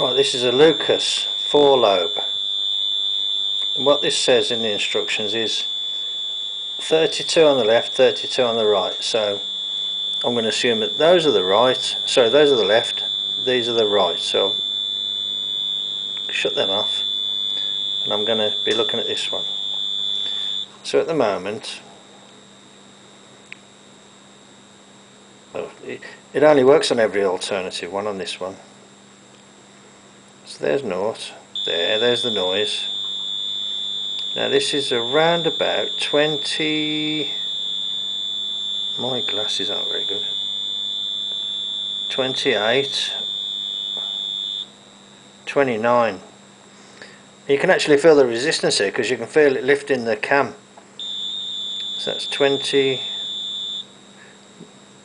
Right, this is a Lucas 4 lobe. And what this says in the instructions is 32 on the left, 32 on the right. So I'm going to assume that those are the right, sorry, those are the left, these are the right. So shut them off and I'm going to be looking at this one. So at the moment, it only works on every alternative one on this one. So there's naught, there, there's the noise. Now this is around about 20, my glasses aren't very good, 28, 29. You can actually feel the resistance here because you can feel it lifting the cam. So that's 28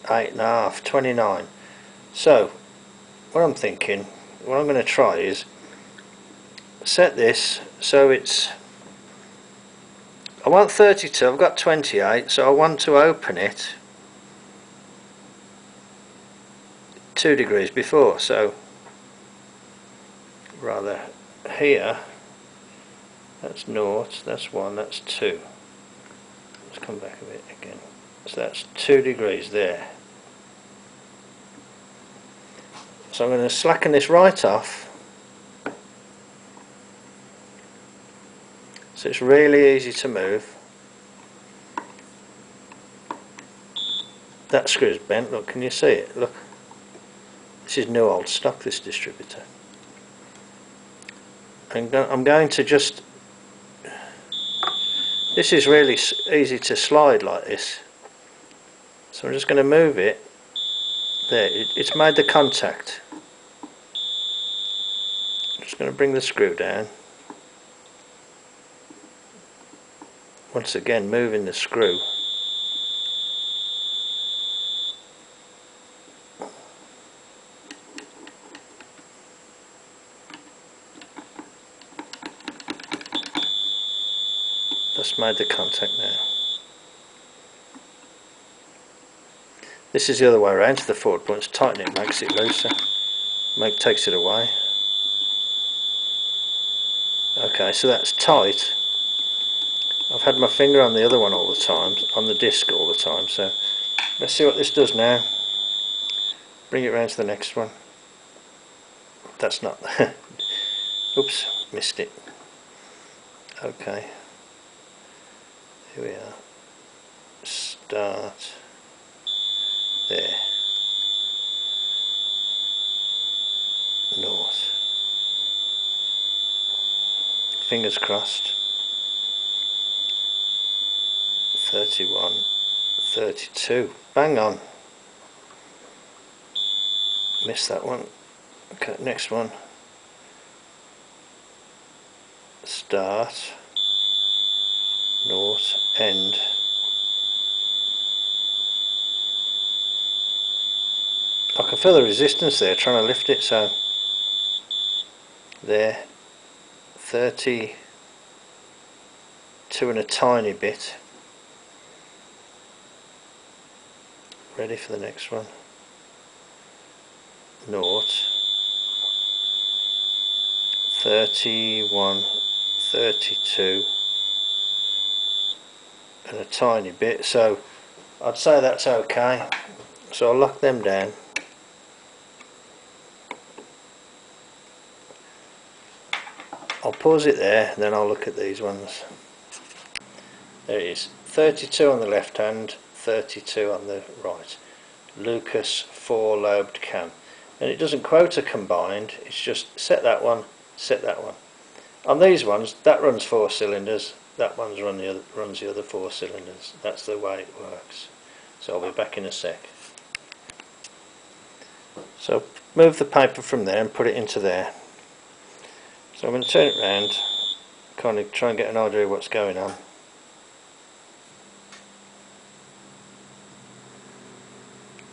and a half, 29. So what I'm thinking what I'm going to try is set this so it's I want 32 I've got 28 so I want to open it 2 degrees before so rather here that's naught that's 1 that's 2 let's come back a bit again. So that's 2 degrees there So I'm going to slacken this right off. So it's really easy to move. That screw's bent, look, can you see it? Look. This is new old stock, this distributor. I'm going to just... This is really easy to slide like this. So I'm just going to move it. There, it's made the contact just going to bring the screw down. Once again moving the screw. That's made the contact now. This is the other way around to the forward points. Tighten it makes it looser make takes it away okay so that's tight. I've had my finger on the other one all the time on the disc all the time so let's see what this does now. Bring it round to the next one. That's not oops missed it. Okay. Here we are. Start there north fingers crossed. 31 32 bang on. Missed that one. Okay next one. Start. North end. I can feel the resistance there trying to lift it so there 32 and a tiny bit. Ready for the next one. Naught. 31 32 and a tiny bit. So I'd say that's okay. So I'll lock them down I'll pause it there and then I'll look at these ones. There it is. 32 on the left hand 32 on the right. Lucas 4 lobed cam and it doesn't quote a combined it's just set that one set that one. On these ones that runs four cylinders that one's run the runs the other four cylinders. That's the way it works. So I'll be back in a sec. So move the paper from there and put it into there so I'm going to turn it around, kind of try and get an idea of what's going on.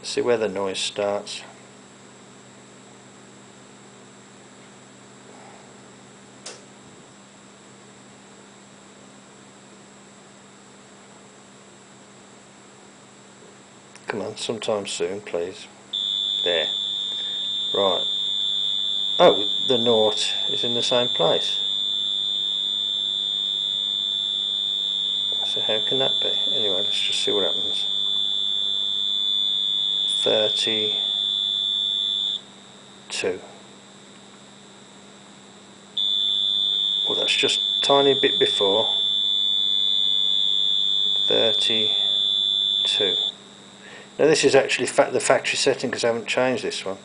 See where the noise starts. Come on, sometime soon, please. There. Right. Oh, the naught is in the same place. So how can that be? Anyway, let's just see what happens. 32. Well, that's just tiny bit before. 32. Now this is actually fa the factory setting because I haven't changed this one.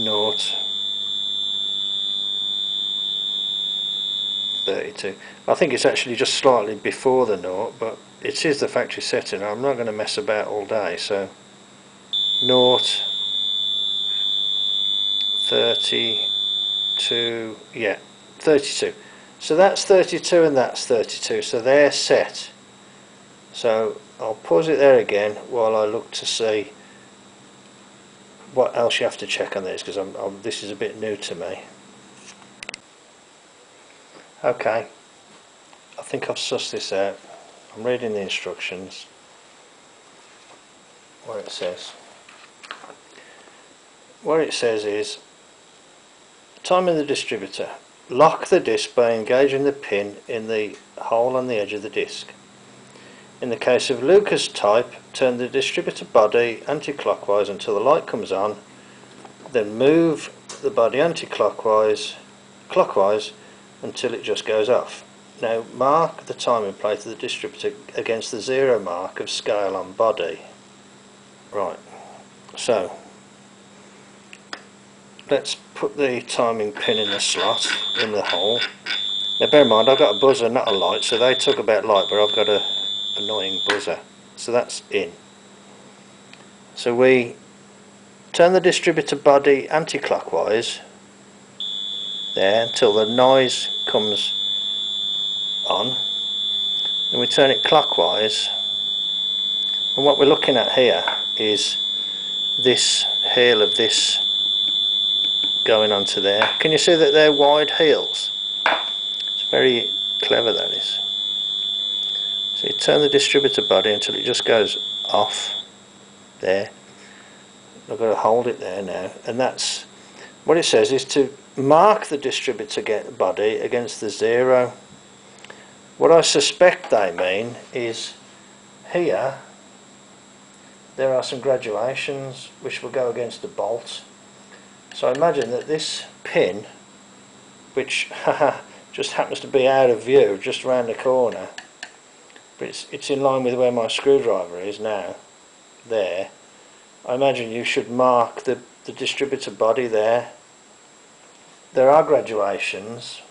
Naught. 32. I think it's actually just slightly before the naught, but it is the factory setting. I'm not going to mess about all day, so naught 32, yeah, 32. So that's 32 and that's 32, so they're set. So I'll pause it there again while I look to see what else you have to check on this because this is a bit new to me. Okay, I think I've sussed this out. I'm reading the instructions what it says. What it says is timing the distributor. Lock the disc by engaging the pin in the hole on the edge of the disc. In the case of Lucas type, turn the distributor body anti-clockwise until the light comes on, then move the body anti-clockwise clockwise until it just goes off. Now mark the timing plate of the distributor against the zero mark of scale on body. Right, so let's put the timing pin in the slot, in the hole. Now bear in mind I've got a buzzer not a light so they talk about light but I've got a annoying buzzer. So that's in. So we turn the distributor body anti-clockwise there until the noise comes on. Then we turn it clockwise. And what we're looking at here is this heel of this going onto there. Can you see that they're wide heels? It's very clever that is. So you turn the distributor body until it just goes off there. I've got to hold it there now. And that's what it says is to mark the distributor body against the zero what I suspect they mean is here there are some graduations which will go against the bolt. So imagine that this pin, which just happens to be out of view, just around the corner, but it's, it's in line with where my screwdriver is now, there. I imagine you should mark the, the distributor body there. There are graduations,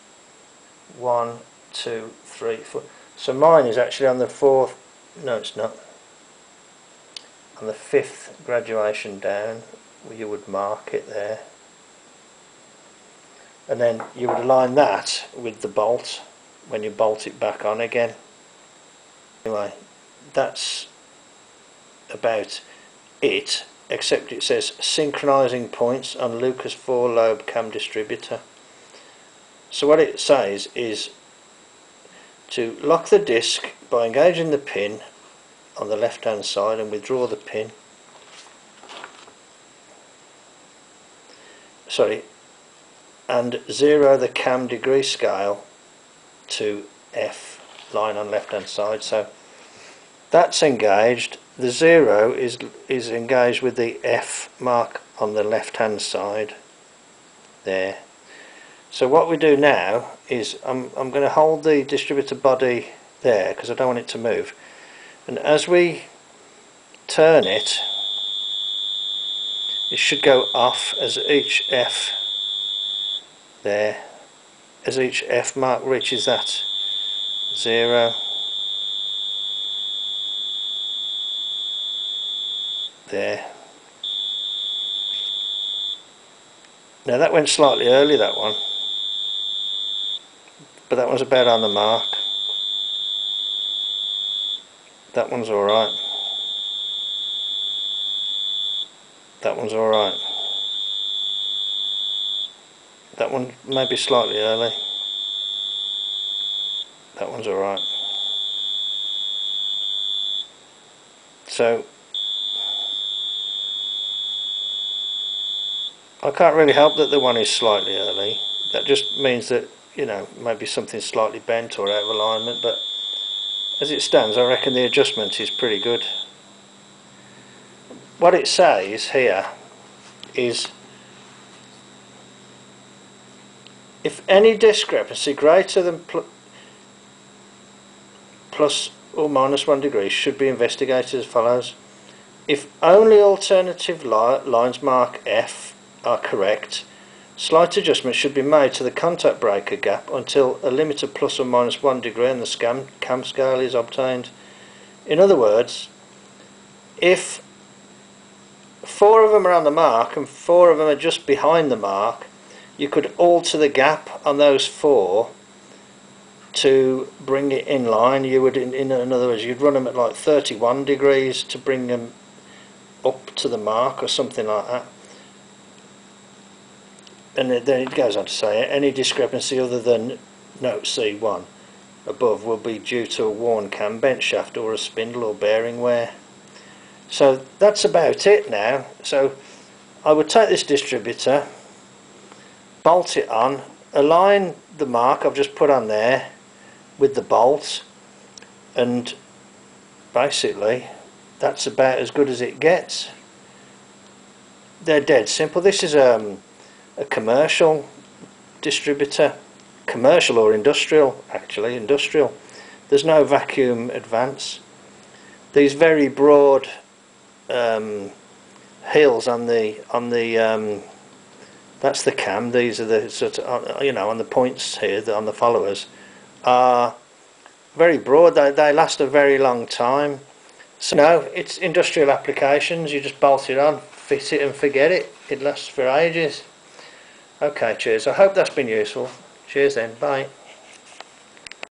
one, two, three, four. So mine is actually on the fourth, no it's not, on the fifth graduation down, you would mark it there. And then you would align that with the bolt when you bolt it back on again. Anyway, that's about it, except it says synchronizing points on Lucas 4 lobe cam distributor. So what it says is to lock the disc by engaging the pin on the left hand side and withdraw the pin. Sorry and zero the cam degree scale to F line on left hand side. So that's engaged the zero is is engaged with the F mark on the left hand side there. So what we do now is I'm, I'm going to hold the distributor body there because I don't want it to move. And as we turn it it should go off as each F there as each F mark reaches that zero there. Now that went slightly early that one. But that one's about on the mark. That one's alright that one's alright that one may be slightly early. That one's alright so I can't really help that the one is slightly early. That just means that, you know, maybe something's slightly bent or out of alignment, but as it stands, I reckon the adjustment is pretty good. What it says here is if any discrepancy greater than pl plus or minus one degree should be investigated as follows. If only alternative li lines mark F are correct, slight adjustments should be made to the contact breaker gap until a limit of plus or minus one degree on the scam, cam scale is obtained. In other words, if four of them are on the mark and four of them are just behind the mark, you could alter the gap on those four to bring it in line. You would, in, in, in other words, you'd run them at like 31 degrees to bring them up to the mark or something like that and then it goes on to say any discrepancy other than note C1 above will be due to a worn cam bent shaft or a spindle or bearing wear. So that's about it now. So I would take this distributor, bolt it on, align the mark I've just put on there with the bolt and basically that's about as good as it gets. They're dead simple. This is um, a commercial distributor, commercial or industrial, actually industrial. There's no vacuum advance. These very broad um, heels on the on the um, that's the cam. These are the sort of you know on the points here on the followers are very broad. They they last a very long time. So no, it's industrial applications. You just bolt it on, fit it, and forget it. It lasts for ages. Okay, cheers. I hope that's been useful. Cheers then. Bye.